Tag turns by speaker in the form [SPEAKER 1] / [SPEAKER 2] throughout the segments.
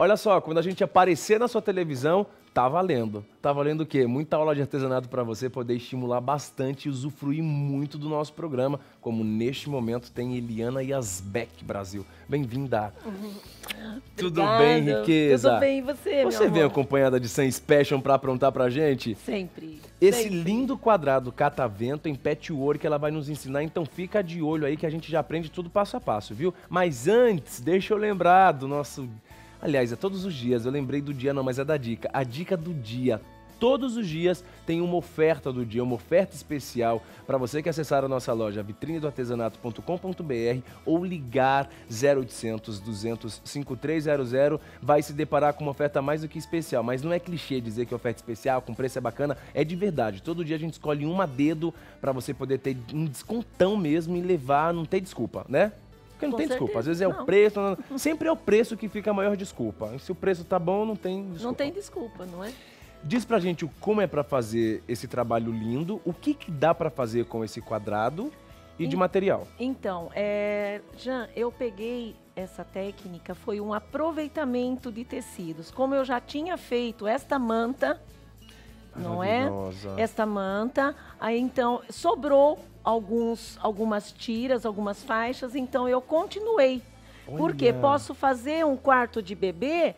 [SPEAKER 1] Olha só, quando a gente aparecer na sua televisão, tá valendo. Tá valendo o quê? Muita aula de artesanato para você poder estimular bastante e usufruir muito do nosso programa, como neste momento tem Eliana Yasbeck Brasil. Bem-vinda. Tudo bem, riqueza?
[SPEAKER 2] Tudo bem, e você,
[SPEAKER 1] Você vem acompanhada de Sans Passion para aprontar pra gente?
[SPEAKER 2] Sempre.
[SPEAKER 1] Esse
[SPEAKER 2] sempre.
[SPEAKER 1] lindo quadrado catavento em patchwork ela vai nos ensinar, então fica de olho aí que a gente já aprende tudo passo a passo, viu? Mas antes, deixa eu lembrar do nosso Aliás, é todos os dias, eu lembrei do dia, não, mas é da dica. A dica do dia. Todos os dias tem uma oferta do dia, uma oferta especial para você que acessar a nossa loja vitrinedoartesanato.com.br ou ligar 0800 200 5300, vai se deparar com uma oferta mais do que especial. Mas não é clichê dizer que oferta especial, com preço é bacana, é de verdade. Todo dia a gente escolhe uma dedo para você poder ter um descontão mesmo e levar, não ter desculpa, né? Porque não Com tem certeza. desculpa. Às vezes é não. o preço. Não... Sempre é o preço que fica a maior desculpa. E se o preço tá bom, não tem desculpa.
[SPEAKER 2] Não tem desculpa, não é?
[SPEAKER 1] Diz pra gente como é para fazer esse trabalho lindo, o que, que dá para fazer com esse quadrado e de material.
[SPEAKER 2] Então, é, Jean, eu peguei essa técnica, foi um aproveitamento de tecidos. Como eu já tinha feito esta manta, não é? Esta manta, aí então sobrou alguns, algumas tiras, algumas faixas, então eu continuei. Olha. Porque posso fazer um quarto de bebê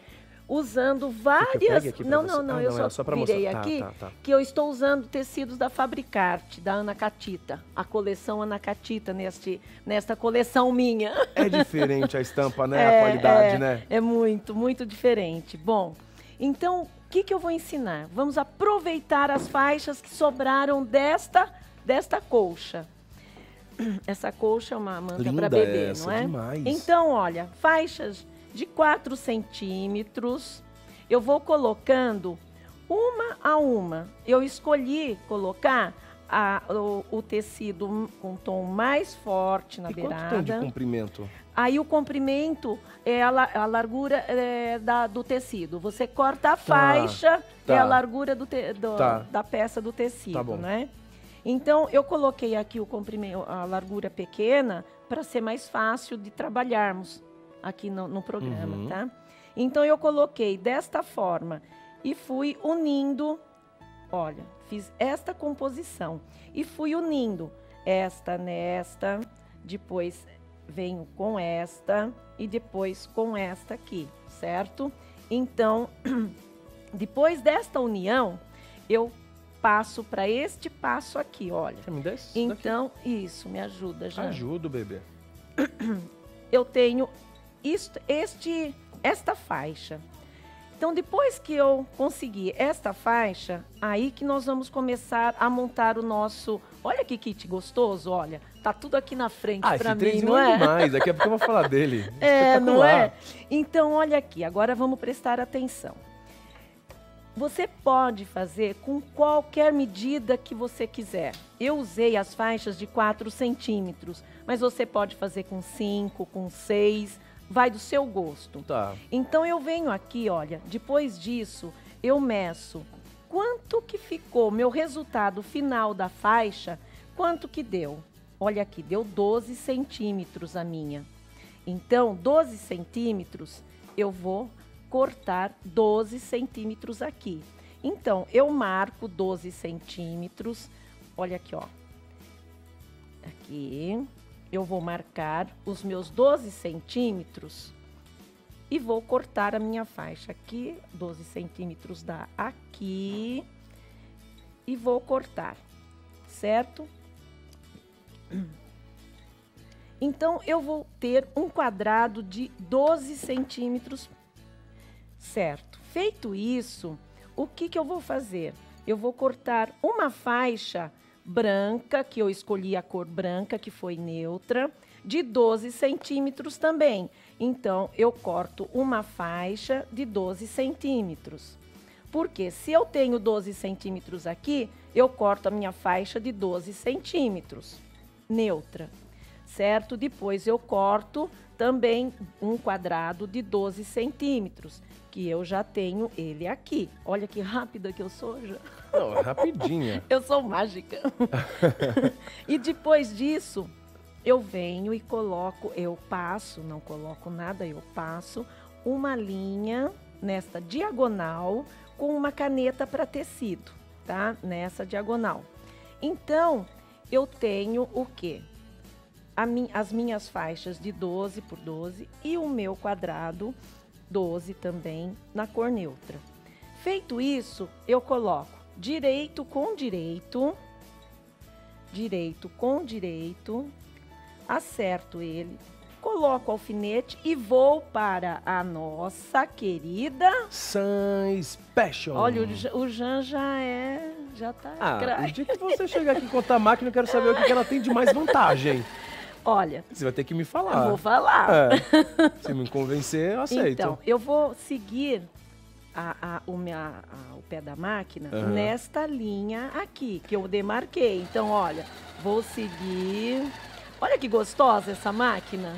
[SPEAKER 2] usando várias. Não, não, não, ah, eu não, só, só virei mostrar. Tá, aqui tá, tá, que eu estou usando tecidos da Fabricarte, da Ana Catita, a coleção Ana Catita neste, nesta coleção minha.
[SPEAKER 1] É diferente a estampa, né? É, a qualidade,
[SPEAKER 2] é,
[SPEAKER 1] né?
[SPEAKER 2] É muito, muito diferente. Bom, então que, que eu vou ensinar? Vamos aproveitar as faixas que sobraram desta desta colcha. Essa colcha é uma manta para bebê, essa, não é?
[SPEAKER 1] Demais.
[SPEAKER 2] Então, olha, faixas de 4 centímetros. Eu vou colocando uma a uma. Eu escolhi colocar a, o, o, tecido com tom mais forte na
[SPEAKER 1] e
[SPEAKER 2] beirada.
[SPEAKER 1] Quanto tem de comprimento?
[SPEAKER 2] Aí o comprimento é a, a largura é, da, do tecido. Você corta a tá, faixa, tá. é a largura do te, do, tá. da peça do tecido, tá né? Então, eu coloquei aqui o comprimento, a largura pequena para ser mais fácil de trabalharmos aqui no, no programa, uhum. tá? Então, eu coloquei desta forma e fui unindo, olha, fiz esta composição e fui unindo esta nesta, depois venho com esta e depois com esta aqui, certo? Então, depois desta união, eu passo para este passo aqui, olha.
[SPEAKER 1] Você me dá
[SPEAKER 2] então, daqui? isso, me ajuda já.
[SPEAKER 1] Ajudo, bebê.
[SPEAKER 2] Eu tenho isto, este, esta faixa. Então, depois que eu conseguir esta faixa, aí que nós vamos começar a montar o nosso. Olha que kit gostoso, olha. Tá tudo aqui na frente ah, para mim, não é?
[SPEAKER 1] demais. Daqui a pouco eu vou falar dele.
[SPEAKER 2] É, não é? Então, olha aqui. Agora vamos prestar atenção. Você pode fazer com qualquer medida que você quiser. Eu usei as faixas de 4 centímetros, mas você pode fazer com 5, com 6, vai do seu gosto.
[SPEAKER 1] Tá.
[SPEAKER 2] Então eu venho aqui, olha, depois disso, eu meço quanto que ficou meu resultado final da faixa, quanto que deu. Olha aqui, deu 12 centímetros a minha. Então, 12 centímetros, eu vou cortar 12 centímetros aqui. Então, eu marco 12 centímetros. Olha aqui, ó. Aqui. Eu vou marcar os meus 12 centímetros e vou cortar a minha faixa aqui. 12 centímetros dá aqui. E vou cortar, certo? Então, eu vou ter um quadrado de 12 centímetros Certo. Feito isso, o que, que eu vou fazer? Eu vou cortar uma faixa branca, que eu escolhi a cor branca, que foi neutra, de 12 centímetros também. Então, eu corto uma faixa de 12 centímetros. Porque se eu tenho 12 centímetros aqui, eu corto a minha faixa de 12 centímetros, neutra, certo? Depois eu corto também um quadrado de 12 centímetros que eu já tenho ele aqui. Olha que rápida que eu sou já.
[SPEAKER 1] Não, é rapidinha.
[SPEAKER 2] eu sou mágica. e depois disso, eu venho e coloco, eu passo, não coloco nada, eu passo uma linha nesta diagonal com uma caneta para tecido, tá? Nessa diagonal. Então, eu tenho o quê? As minhas faixas de 12 por 12 e o meu quadrado 12 também na cor neutra. Feito isso, eu coloco direito com direito, direito com direito, acerto ele, coloco o alfinete e vou para a nossa querida
[SPEAKER 1] Sun Special.
[SPEAKER 2] Olha, o, o Jan já é, já tá
[SPEAKER 1] Ah, o dia que você chegar aqui contar a máquina, eu quero saber o que ela tem de mais vantagem.
[SPEAKER 2] Olha.
[SPEAKER 1] Você vai ter que me falar.
[SPEAKER 2] Eu vou falar.
[SPEAKER 1] É. Se me convencer, eu aceito.
[SPEAKER 2] Então, eu vou seguir a, a, o, minha, a, o pé da máquina uhum. nesta linha aqui, que eu demarquei. Então, olha, vou seguir. Olha que gostosa essa máquina.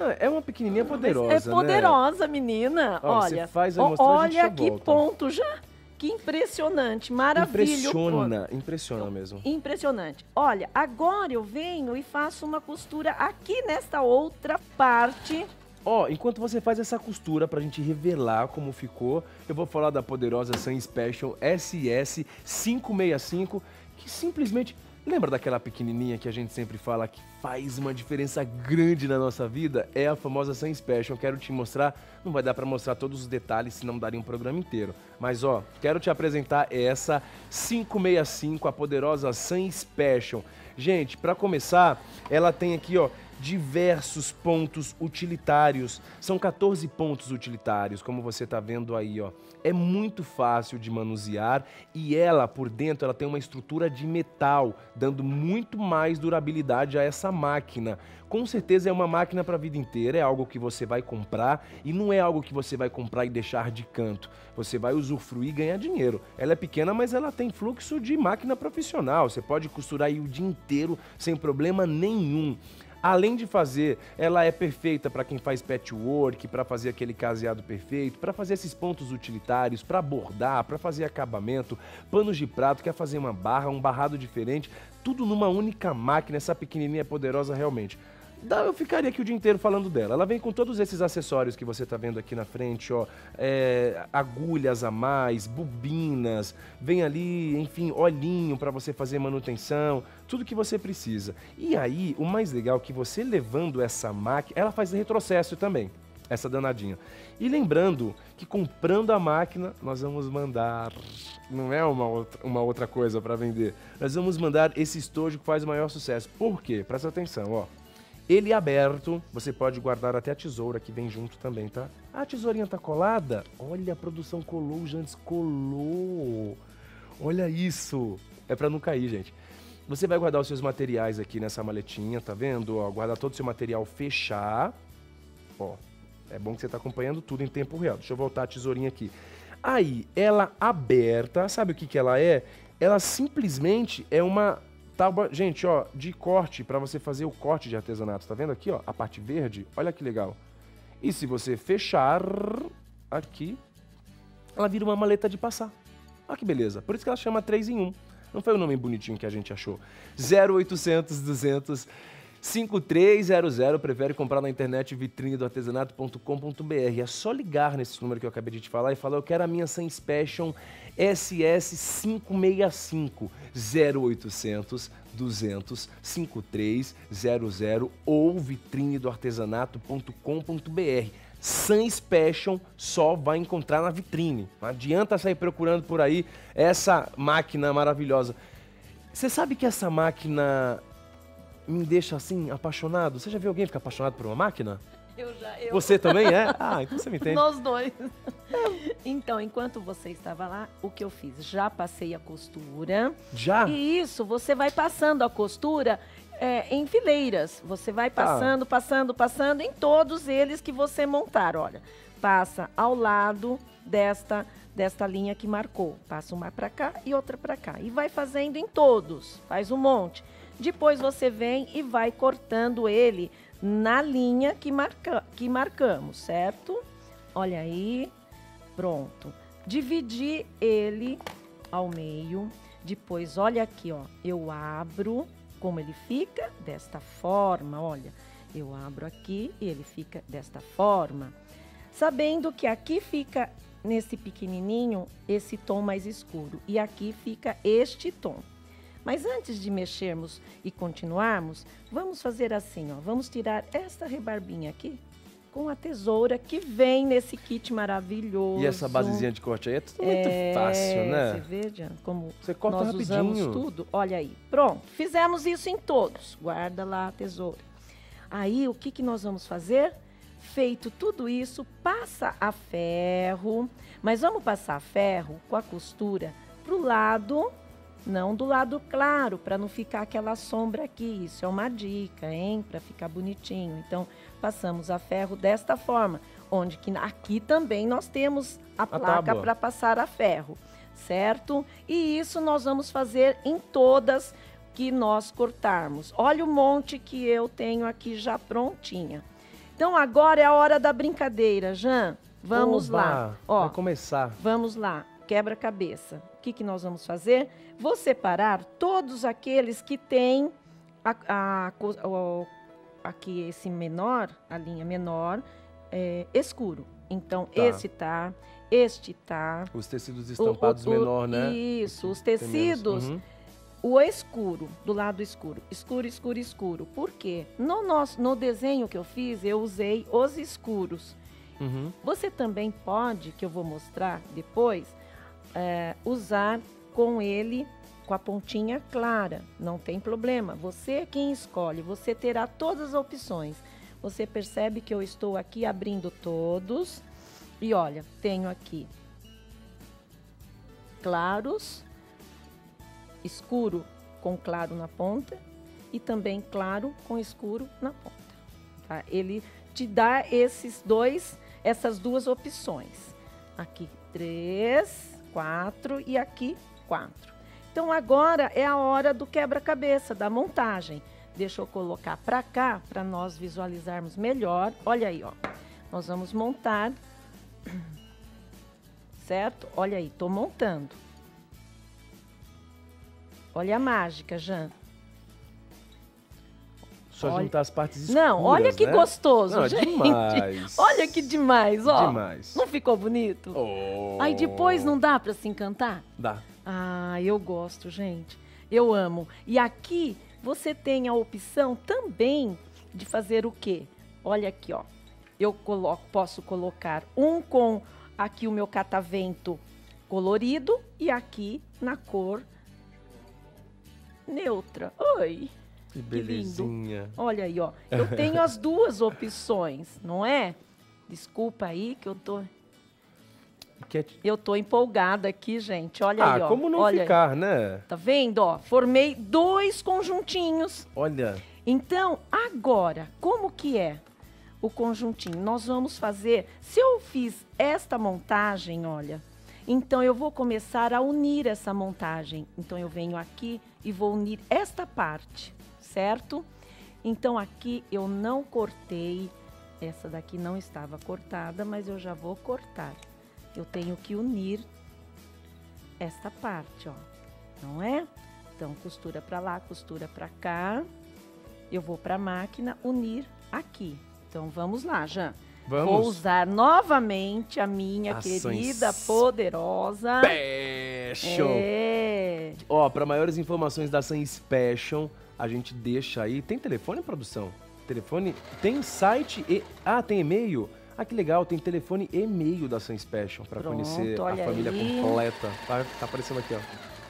[SPEAKER 1] Ah, é uma pequenininha poderosa,
[SPEAKER 2] É poderosa,
[SPEAKER 1] né?
[SPEAKER 2] menina. olha,
[SPEAKER 1] você faz a
[SPEAKER 2] olha que ponto já. Que impressionante, maravilha.
[SPEAKER 1] Impressiona, impressiona mesmo.
[SPEAKER 2] Impressionante. Olha, agora eu venho e faço uma costura aqui nesta outra parte.
[SPEAKER 1] Ó, oh, enquanto você faz essa costura pra gente revelar como ficou, eu vou falar da poderosa Sun Special SS 565, que simplesmente Lembra daquela pequenininha que a gente sempre fala que faz uma diferença grande na nossa vida? É a famosa Sun Special. Quero te mostrar, não vai dar para mostrar todos os detalhes, senão daria um programa inteiro. Mas ó, quero te apresentar essa 565, a poderosa Sun Special. Gente, para começar, ela tem aqui, ó, diversos pontos utilitários. São 14 pontos utilitários, como você está vendo aí, ó. É muito fácil de manusear e ela por dentro ela tem uma estrutura de metal, dando muito mais durabilidade a essa máquina. Com certeza é uma máquina para a vida inteira, é algo que você vai comprar e não é algo que você vai comprar e deixar de canto. Você vai usufruir e ganhar dinheiro. Ela é pequena, mas ela tem fluxo de máquina profissional. Você pode costurar aí o dia inteiro sem problema nenhum. Além de fazer, ela é perfeita para quem faz patchwork, para fazer aquele caseado perfeito, para fazer esses pontos utilitários, para bordar, para fazer acabamento, panos de prato, quer fazer uma barra, um barrado diferente, tudo numa única máquina, essa pequenininha é poderosa realmente eu ficaria aqui o dia inteiro falando dela. Ela vem com todos esses acessórios que você está vendo aqui na frente, ó, é, agulhas a mais, bobinas, vem ali, enfim, olhinho para você fazer manutenção, tudo que você precisa. E aí, o mais legal é que você levando essa máquina, ela faz retrocesso também, essa danadinha. E lembrando que comprando a máquina, nós vamos mandar, não é uma outra, uma outra coisa para vender, nós vamos mandar esse estojo que faz o maior sucesso. Por quê? Presta atenção, ó. Ele aberto, você pode guardar até a tesoura que vem junto também, tá? A tesourinha tá colada? Olha, a produção colou, Jantes colou. Olha isso. É para não cair, gente. Você vai guardar os seus materiais aqui nessa maletinha, tá vendo? Ó, guardar todo o seu material, fechar. Ó, é bom que você tá acompanhando tudo em tempo real. Deixa eu voltar a tesourinha aqui. Aí, ela aberta, sabe o que que ela é? Ela simplesmente é uma Tábua, gente, ó, de corte para você fazer o corte de artesanato. Tá vendo aqui, ó, a parte verde? Olha que legal. E se você fechar aqui, ela vira uma maleta de passar. Olha que beleza. Por isso que ela chama 3 em 1. Não foi o nome bonitinho que a gente achou. 0800 200 5300, prefere comprar na internet vitrine do artesanato.com.br. É só ligar nesse número que eu acabei de te falar e falar: Eu quero a minha Sun Special SS565 0800 200 5300 ou vitrine do artesanato.com.br. Sun Special só vai encontrar na vitrine. Não adianta sair procurando por aí essa máquina maravilhosa. Você sabe que essa máquina me deixa assim apaixonado? Você já viu alguém ficar apaixonado por uma máquina?
[SPEAKER 2] Eu já. Eu.
[SPEAKER 1] Você também é? Ah, então você me entende.
[SPEAKER 2] Nós dois. Então, enquanto você estava lá, o que eu fiz? Já passei a costura.
[SPEAKER 1] Já?
[SPEAKER 2] E isso, você vai passando a costura é, em fileiras. Você vai tá. passando, ah. passando, passando em todos eles que você montar. Olha, passa ao lado desta desta linha que marcou. Passa uma para cá e outra para cá. E vai fazendo em todos. Faz um monte. Depois você vem e vai cortando ele na linha que, marca, que marcamos, certo? Olha aí, pronto. Dividir ele ao meio. Depois, olha aqui, ó. Eu abro como ele fica desta forma, olha. Eu abro aqui e ele fica desta forma. Sabendo que aqui fica, nesse pequenininho, esse tom mais escuro. E aqui fica este tom. Mas antes de mexermos e continuarmos, vamos fazer assim, ó. Vamos tirar esta rebarbinha aqui com a tesoura que vem nesse kit maravilhoso.
[SPEAKER 1] E essa basezinha de corte aí é tudo muito é, fácil, né?
[SPEAKER 2] Você vê, Diana, como você corta nós rapidinho. usamos tudo. Olha aí. Pronto, fizemos isso em todos. Guarda lá a tesoura. Aí, o que, que nós vamos fazer? Feito tudo isso, passa a ferro. Mas vamos passar a ferro com a costura pro lado não do lado claro, para não ficar aquela sombra aqui. Isso é uma dica, hein? Para ficar bonitinho. Então, passamos a ferro desta forma, onde que aqui também nós temos a, a placa para passar a ferro, certo? E isso nós vamos fazer em todas que nós cortarmos. Olha o monte que eu tenho aqui já prontinha. Então, agora é a hora da brincadeira, Jan. Vamos Oba, lá.
[SPEAKER 1] Ó, vai começar.
[SPEAKER 2] Vamos lá. Quebra-cabeça. O que, que nós vamos fazer? Vou separar todos aqueles que têm a, a, a, aqui esse menor, a linha menor, é, escuro. Então, tá. esse tá, este tá.
[SPEAKER 1] Os tecidos estampados o, o, menor, né?
[SPEAKER 2] Isso, os tecidos. Uhum. O escuro, do lado escuro. Escuro, escuro, escuro. Por quê? No, nosso, no desenho que eu fiz, eu usei os escuros. Uhum. Você também pode, que eu vou mostrar depois, é, usar com ele com a pontinha clara, não tem problema. Você é quem escolhe, você terá todas as opções. Você percebe que eu estou aqui abrindo todos e olha, tenho aqui claros, escuro com claro na ponta e também claro com escuro na ponta. Tá? Ele te dá esses dois, essas duas opções. Aqui três, quatro e aqui quatro. Então agora é a hora do quebra-cabeça, da montagem. Deixa eu colocar para cá para nós visualizarmos melhor. Olha aí, ó. Nós vamos montar. Certo? Olha aí, tô montando. Olha a mágica, Jan.
[SPEAKER 1] Só olha... juntar as partes escuras,
[SPEAKER 2] Não, olha que
[SPEAKER 1] né?
[SPEAKER 2] gostoso,
[SPEAKER 1] Não,
[SPEAKER 2] gente.
[SPEAKER 1] Demais.
[SPEAKER 2] olha que demais, ó.
[SPEAKER 1] Demais.
[SPEAKER 2] Não ficou bonito?
[SPEAKER 1] Oh.
[SPEAKER 2] Aí depois não dá para se encantar?
[SPEAKER 1] Dá.
[SPEAKER 2] Ah, eu gosto, gente. Eu amo. E aqui você tem a opção também de fazer o quê? Olha aqui, ó. Eu coloco, posso colocar um com aqui o meu catavento colorido e aqui na cor neutra. Oi.
[SPEAKER 1] Que belezinha.
[SPEAKER 2] Que Olha aí, ó. Eu tenho as duas opções, não é? Desculpa aí que eu tô.
[SPEAKER 1] Que...
[SPEAKER 2] Eu tô empolgada aqui, gente. Olha
[SPEAKER 1] ah,
[SPEAKER 2] aí, ó.
[SPEAKER 1] como não
[SPEAKER 2] Olha
[SPEAKER 1] ficar,
[SPEAKER 2] aí.
[SPEAKER 1] né?
[SPEAKER 2] Tá vendo, ó? Formei dois conjuntinhos.
[SPEAKER 1] Olha.
[SPEAKER 2] Então, agora, como que é o conjuntinho? Nós vamos fazer... Se eu fiz esta montagem, olha... Então, eu vou começar a unir essa montagem. Então, eu venho aqui e vou unir esta parte certo? Então aqui eu não cortei, essa daqui não estava cortada, mas eu já vou cortar. Eu tenho que unir esta parte, ó, não é? Então costura para lá, costura para cá. Eu vou para a máquina unir aqui. Então vamos lá, já.
[SPEAKER 1] Vamos.
[SPEAKER 2] Vou usar novamente a minha Ações querida, poderosa.
[SPEAKER 1] Special. É. Ó, para maiores informações da Ação Special, a gente deixa aí. Tem telefone, produção? Telefone? Tem site e. Ah, tem e-mail? Ah, que legal, tem telefone e e-mail da Sun Special para conhecer a família aí. completa. Tá, tá aparecendo aqui, ó.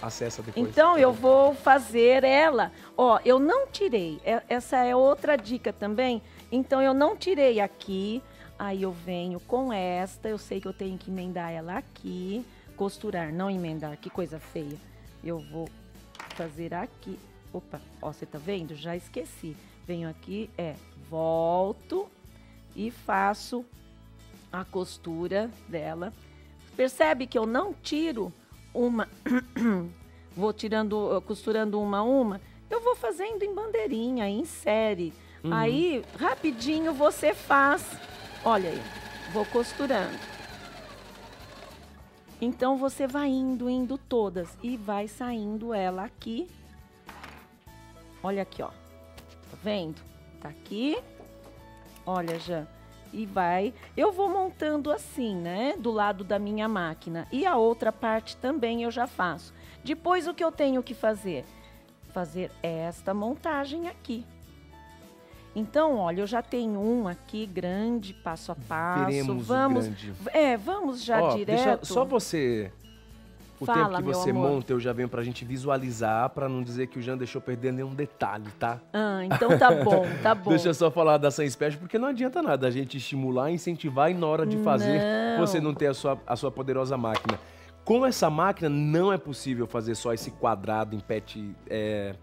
[SPEAKER 1] Acessa depois.
[SPEAKER 2] Então eu vou fazer ela. Ó, eu não tirei. É, essa é outra dica também. Então eu não tirei aqui. Aí eu venho com esta. Eu sei que eu tenho que emendar ela aqui. Costurar, não emendar. Que coisa feia. Eu vou fazer aqui. Opa, ó, você tá vendo? Já esqueci. Venho aqui, é, volto e faço a costura dela. Percebe que eu não tiro uma, vou tirando, costurando uma a uma, eu vou fazendo em bandeirinha, em série. Uhum. Aí, rapidinho você faz, olha aí, vou costurando. Então você vai indo, indo todas e vai saindo ela aqui Olha aqui, ó. Tá vendo? Tá aqui. Olha, já. e vai. Eu vou montando assim, né? Do lado da minha máquina. E a outra parte também eu já faço. Depois o que eu tenho que fazer? Fazer esta montagem aqui. Então, olha, eu já tenho um aqui grande, passo a passo.
[SPEAKER 1] Veremos
[SPEAKER 2] vamos,
[SPEAKER 1] grande.
[SPEAKER 2] é, vamos já
[SPEAKER 1] Ó,
[SPEAKER 2] direto.
[SPEAKER 1] Deixa só você o
[SPEAKER 2] Fala,
[SPEAKER 1] tempo que você
[SPEAKER 2] amor.
[SPEAKER 1] monta, eu já venho pra gente visualizar, pra não dizer que o Jean deixou perder nenhum detalhe, tá?
[SPEAKER 2] Ah, então tá bom, tá bom.
[SPEAKER 1] Deixa eu só falar da Sun Special, porque não adianta nada a gente estimular, incentivar e na hora de fazer
[SPEAKER 2] Não.
[SPEAKER 1] você não ter a sua, a sua poderosa máquina. Com essa máquina não é possível fazer só esse quadrado em pet. É,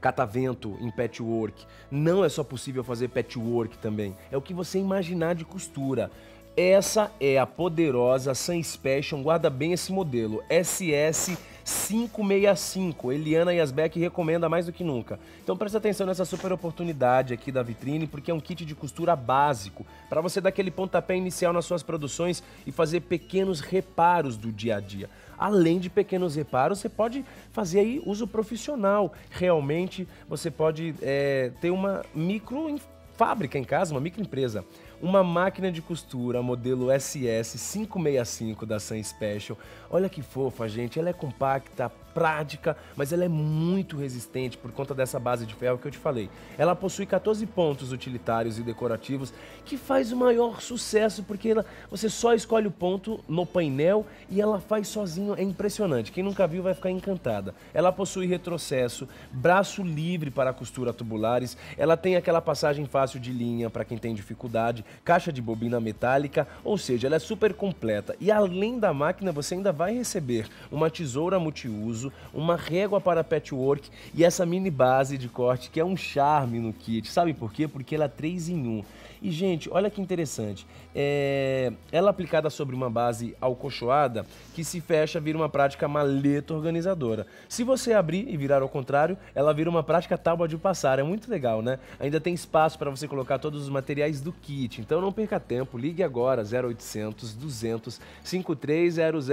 [SPEAKER 1] catavento em patchwork. Não é só possível fazer patchwork também. É o que você imaginar de costura. Essa é a poderosa Sun Special, guarda bem esse modelo, SS 565. Eliana Yasbeck recomenda mais do que nunca. Então presta atenção nessa super oportunidade aqui da vitrine, porque é um kit de costura básico para você dar aquele pontapé inicial nas suas produções e fazer pequenos reparos do dia a dia. Além de pequenos reparos, você pode fazer aí uso profissional. Realmente, você pode é, ter uma micro fábrica em casa, uma microempresa. Uma máquina de costura modelo SS 565 da Sun Special. Olha que fofa, gente. Ela é compacta, prática, mas ela é muito resistente por conta dessa base de ferro que eu te falei. Ela possui 14 pontos utilitários e decorativos, que faz o maior sucesso porque ela- você só escolhe o ponto no painel e ela faz sozinho. É impressionante. Quem nunca viu vai ficar encantada. Ela possui retrocesso, braço livre para costura tubulares. Ela tem aquela passagem fácil de linha para quem tem dificuldade, caixa de bobina metálica, ou seja, ela é super completa. E além da máquina, você ainda vai receber uma tesoura multiuso, uma régua para patchwork e essa mini base de corte que é um charme no kit. Sabe por quê? Porque ela é 3 em 1. E, gente, olha que interessante. É... Ela aplicada sobre uma base alcochoada que se fecha vira uma prática maleta organizadora. Se você abrir e virar ao contrário, ela vira uma prática tábua de passar. É muito legal, né? Ainda tem espaço para você colocar todos os materiais do kit. Então não perca tempo, ligue agora 0800 200 5300.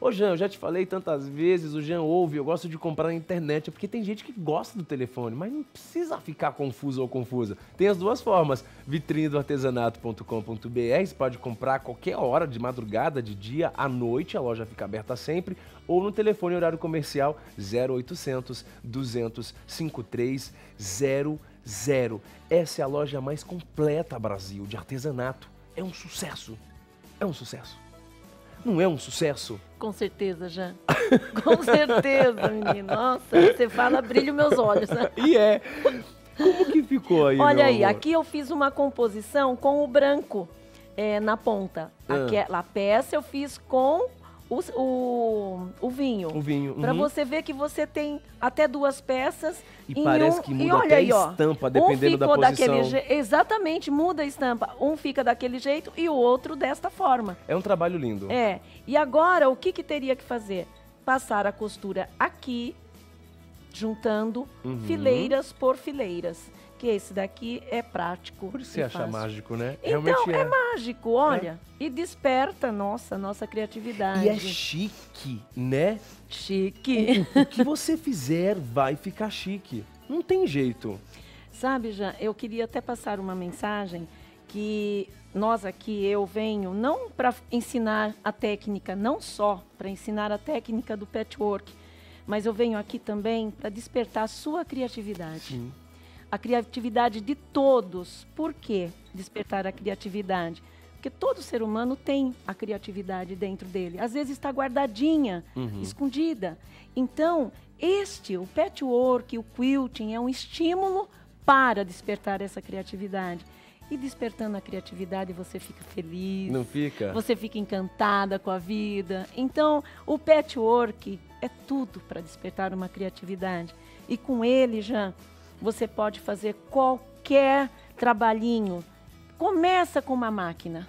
[SPEAKER 1] Ô Jean, eu já te falei tantas vezes, o Jean ouve, eu gosto de comprar na internet, porque tem gente que gosta do telefone, mas não precisa ficar confuso ou confusa. Tem as duas formas, vitrinedoartesanato.com.br, você pode comprar a qualquer hora, de madrugada, de dia, à noite, a loja fica aberta sempre, ou no telefone horário comercial 0800 200 5300. Essa é a loja mais completa, Brasil, de artesanato. É um sucesso. É um sucesso. Não é um sucesso?
[SPEAKER 2] Com certeza, Jean. Com certeza, menino. Nossa, você fala, brilha meus olhos, né?
[SPEAKER 1] E é. Como que ficou aí,
[SPEAKER 2] Olha aí,
[SPEAKER 1] amor?
[SPEAKER 2] aqui eu fiz uma composição com o branco é, na ponta.
[SPEAKER 1] Ah.
[SPEAKER 2] Aquela peça eu fiz com o, o, o vinho.
[SPEAKER 1] O vinho.
[SPEAKER 2] Pra
[SPEAKER 1] uhum.
[SPEAKER 2] você ver que você tem até duas peças
[SPEAKER 1] E parece
[SPEAKER 2] um,
[SPEAKER 1] que
[SPEAKER 2] e
[SPEAKER 1] muda até
[SPEAKER 2] aí, ó,
[SPEAKER 1] estampa,
[SPEAKER 2] um
[SPEAKER 1] dependendo da
[SPEAKER 2] ficou daquele
[SPEAKER 1] posição.
[SPEAKER 2] je- Exatamente, muda a estampa. Um fica daquele jeito e o outro desta forma.
[SPEAKER 1] É um trabalho lindo.
[SPEAKER 2] É. E agora, o que, que teria que fazer? Passar a costura aqui, juntando
[SPEAKER 1] Uhum.
[SPEAKER 2] fileiras por fileiras. Que esse daqui é prático.
[SPEAKER 1] Por isso você acha
[SPEAKER 2] fácil.
[SPEAKER 1] mágico, né?
[SPEAKER 2] Então,
[SPEAKER 1] Realmente
[SPEAKER 2] é. mágico, olha. E desperta, nossa, nossa criatividade.
[SPEAKER 1] E é chique, né?
[SPEAKER 2] chique.
[SPEAKER 1] O que você fizer vai ficar chique. Não tem jeito.
[SPEAKER 2] Sabe, Jean, eu queria até passar uma mensagem que nós aqui, eu venho não para ensinar a técnica, não só para ensinar a técnica do patchwork, mas eu venho aqui também para despertar a sua criatividade.
[SPEAKER 1] Sim.
[SPEAKER 2] A criatividade de todos. Por que despertar a criatividade? Porque todo ser humano tem a criatividade dentro dele. Às vezes está guardadinha,
[SPEAKER 1] Uhum.
[SPEAKER 2] escondida. Então, este, o patchwork, o quilting, é um estímulo para despertar essa criatividade. E despertando a criatividade, você fica feliz.
[SPEAKER 1] Não fica?
[SPEAKER 2] Você fica encantada com a vida. Então, o patchwork é tudo para despertar uma criatividade. E com ele, já você pode fazer qualquer trabalhinho. Começa com uma máquina.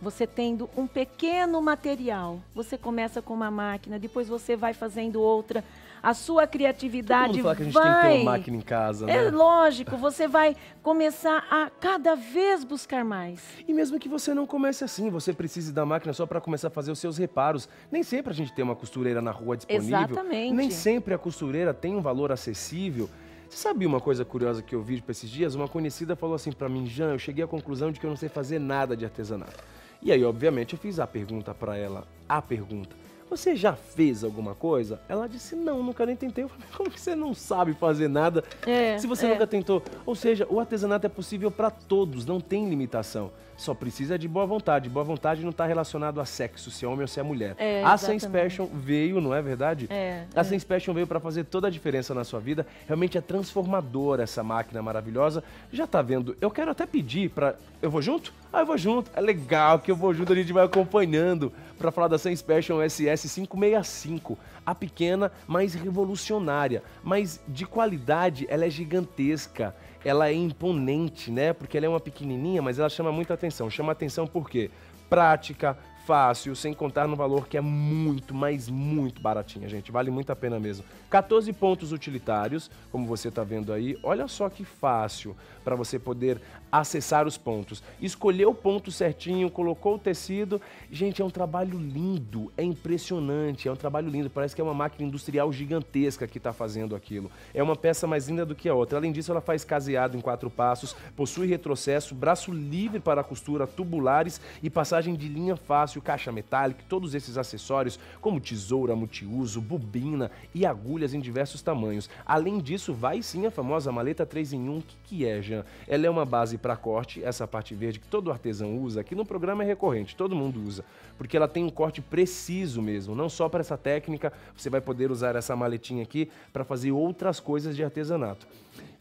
[SPEAKER 2] Você tendo um pequeno material, você começa com uma máquina, depois você vai fazendo outra. A sua
[SPEAKER 1] Todo
[SPEAKER 2] criatividade
[SPEAKER 1] mundo fala que a gente
[SPEAKER 2] vai
[SPEAKER 1] tem que ter uma máquina em casa,
[SPEAKER 2] é
[SPEAKER 1] né?
[SPEAKER 2] lógico, você vai começar a cada vez buscar mais.
[SPEAKER 1] E mesmo que você não comece assim, você precise da máquina só para começar a fazer os seus reparos. Nem sempre a gente tem uma costureira na rua disponível.
[SPEAKER 2] Exatamente.
[SPEAKER 1] Nem sempre a costureira tem um valor acessível. Você sabia uma coisa curiosa que eu vi para esses dias? Uma conhecida falou assim para mim, Jean, eu cheguei à conclusão de que eu não sei fazer nada de artesanato. E aí, obviamente, eu fiz a pergunta para ela, a pergunta. Você já fez alguma coisa? Ela disse, não, nunca nem tentei. Eu falei, como que você não sabe fazer nada é, se você é. nunca tentou? Ou seja, o artesanato é possível para todos, não tem limitação. Só precisa de boa vontade. Boa vontade não está relacionado a sexo, se é homem ou se é mulher. É, a Sense Passion veio, não é verdade? É. A é. Sense Passion veio para fazer toda a diferença na sua vida. Realmente é transformadora essa máquina maravilhosa. Já tá vendo? Eu quero até pedir para. Eu vou junto? Ah, eu vou junto. É legal que eu vou junto, a gente vai acompanhando para falar da Sense Passion SS565. A pequena, mais revolucionária, mas de qualidade, ela é gigantesca ela é imponente, né? Porque ela é uma pequenininha, mas ela chama muita atenção. Chama atenção por quê? Prática, fácil, sem contar no valor que é muito, mas muito baratinha, gente. Vale muito a pena mesmo. 14 pontos utilitários, como você está vendo aí. Olha só que fácil para você poder acessar os pontos. Escolheu o ponto certinho, colocou o tecido. Gente, é um trabalho lindo, é impressionante, é um trabalho lindo. Parece que é uma máquina industrial gigantesca que está fazendo aquilo. É uma peça mais linda do que a outra. Além disso, ela faz caseado em quatro passos, possui retrocesso, braço livre para costura, tubulares e passagem de linha fácil, caixa metálica, todos esses acessórios, como tesoura multiuso, bobina e agulhas em diversos tamanhos. Além disso, vai sim a famosa maleta 3 em 1. O que, que é, Jean? Ela é uma base para corte, essa parte verde que todo artesão usa, aqui no programa é recorrente, todo mundo usa, porque ela tem um corte preciso mesmo, não só para essa técnica, você vai poder usar essa maletinha aqui para fazer outras coisas de artesanato.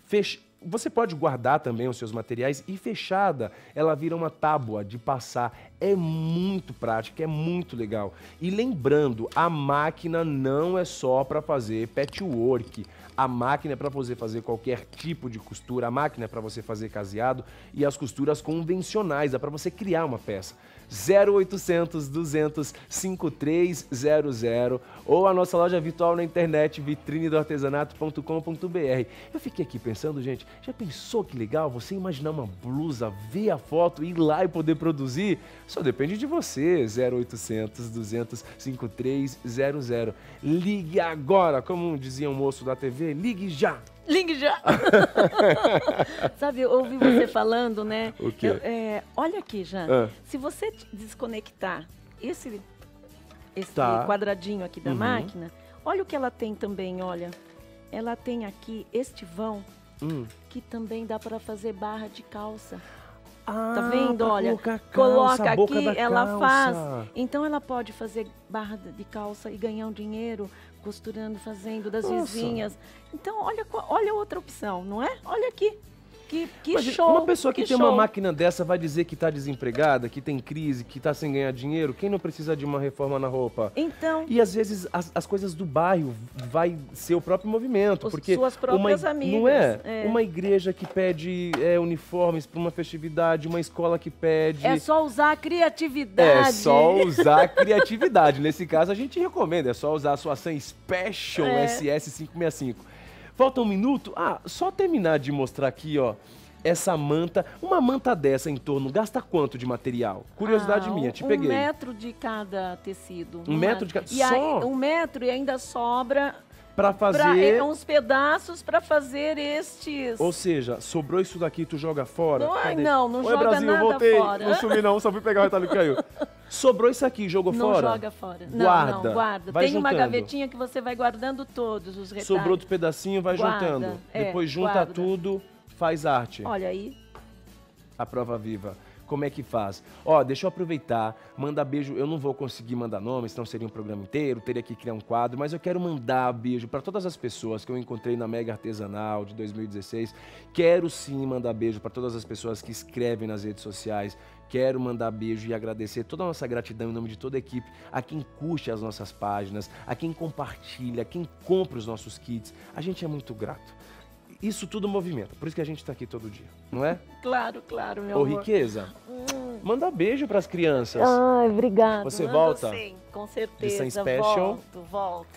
[SPEAKER 1] Fech... Você pode guardar também os seus materiais e fechada, ela vira uma tábua de passar. É muito prática, é muito legal. E lembrando, a máquina não é só para fazer patchwork. A máquina é para você fazer qualquer tipo de costura, a máquina é para você fazer caseado e as costuras convencionais, é para você criar uma peça. 0800 200 5300 ou a nossa loja virtual na internet vitrinedoartesanato.com.br. Eu fiquei aqui pensando, gente, já pensou que legal você imaginar uma blusa, ver a foto, ir lá e poder produzir? Só depende de você. 0800 200 5300. Ligue agora, como dizia um moço da TV, ligue já.
[SPEAKER 2] Ligue já! Sabe, eu ouvi você falando, né?
[SPEAKER 1] O quê? Eu,
[SPEAKER 2] é, olha aqui, Jean. Ah. Se você desconectar esse, esse tá. quadradinho aqui da uhum. máquina, olha o que ela tem também, olha. Ela tem aqui este vão hum. que também dá para fazer barra de calça.
[SPEAKER 1] Ah,
[SPEAKER 2] tá vendo? Olha,
[SPEAKER 1] calça,
[SPEAKER 2] coloca aqui, ela calça. faz. Então ela pode fazer barra de calça e ganhar um dinheiro costurando, fazendo das Nossa. vizinhas. Então, olha, olha outra opção, não é? Olha aqui. Que, que Mas show!
[SPEAKER 1] Uma pessoa que,
[SPEAKER 2] que
[SPEAKER 1] tem show. uma máquina dessa vai dizer que está desempregada, que tem crise, que está sem ganhar dinheiro? Quem não precisa de uma reforma na roupa?
[SPEAKER 2] Então.
[SPEAKER 1] E às vezes as, as coisas do bairro vai ser o próprio movimento. Os, porque
[SPEAKER 2] suas próprias
[SPEAKER 1] uma,
[SPEAKER 2] amigas.
[SPEAKER 1] Não é? é? Uma igreja que pede é, uniformes para uma festividade, uma escola que pede.
[SPEAKER 2] É só usar a criatividade.
[SPEAKER 1] É só usar a criatividade. Nesse caso, a gente recomenda, é só usar a sua Sun Special é. SS565. Falta um minuto? Ah, só terminar de mostrar aqui, ó. Essa manta, uma manta dessa em torno, gasta quanto de material? Curiosidade
[SPEAKER 2] ah,
[SPEAKER 1] minha, te
[SPEAKER 2] um
[SPEAKER 1] peguei.
[SPEAKER 2] Um metro de cada tecido.
[SPEAKER 1] Um metro é? de cada.
[SPEAKER 2] E só? Aí, um metro e ainda sobra
[SPEAKER 1] para fazer pra,
[SPEAKER 2] é, uns pedaços para fazer estes.
[SPEAKER 1] Ou seja, sobrou isso daqui tu joga fora?
[SPEAKER 2] Não, não, não
[SPEAKER 1] Oi,
[SPEAKER 2] joga
[SPEAKER 1] Brasil,
[SPEAKER 2] nada
[SPEAKER 1] voltei.
[SPEAKER 2] fora.
[SPEAKER 1] Não sumi não, só fui pegar o retalho que caiu. Sobrou isso aqui, jogou
[SPEAKER 2] não
[SPEAKER 1] fora?
[SPEAKER 2] Não joga fora. Não,
[SPEAKER 1] guarda.
[SPEAKER 2] não, guarda. Tem
[SPEAKER 1] juntando.
[SPEAKER 2] uma gavetinha que você vai guardando todos os retalhos.
[SPEAKER 1] Sobrou outro pedacinho, vai
[SPEAKER 2] guarda.
[SPEAKER 1] juntando.
[SPEAKER 2] É,
[SPEAKER 1] Depois junta
[SPEAKER 2] guarda.
[SPEAKER 1] tudo, faz arte.
[SPEAKER 2] Olha aí.
[SPEAKER 1] A prova viva. Como é que faz? Ó, deixa eu aproveitar, mandar beijo. Eu não vou conseguir mandar nome, senão seria um programa inteiro, teria que criar um quadro, mas eu quero mandar beijo para todas as pessoas que eu encontrei na Mega Artesanal de 2016. Quero sim mandar beijo para todas as pessoas que escrevem nas redes sociais. Quero mandar beijo e agradecer toda a nossa gratidão em nome de toda a equipe, a quem curte as nossas páginas, a quem compartilha, a quem compra os nossos kits. A gente é muito grato. Isso tudo movimenta, por isso que a gente está aqui todo dia, não é?
[SPEAKER 2] Claro, claro, meu
[SPEAKER 1] Ô,
[SPEAKER 2] amor.
[SPEAKER 1] riqueza, hum. manda beijo para as crianças.
[SPEAKER 2] Ai, obrigada.
[SPEAKER 1] Você volta?
[SPEAKER 2] Sim, com certeza.
[SPEAKER 1] De Special.
[SPEAKER 2] Volto, volto.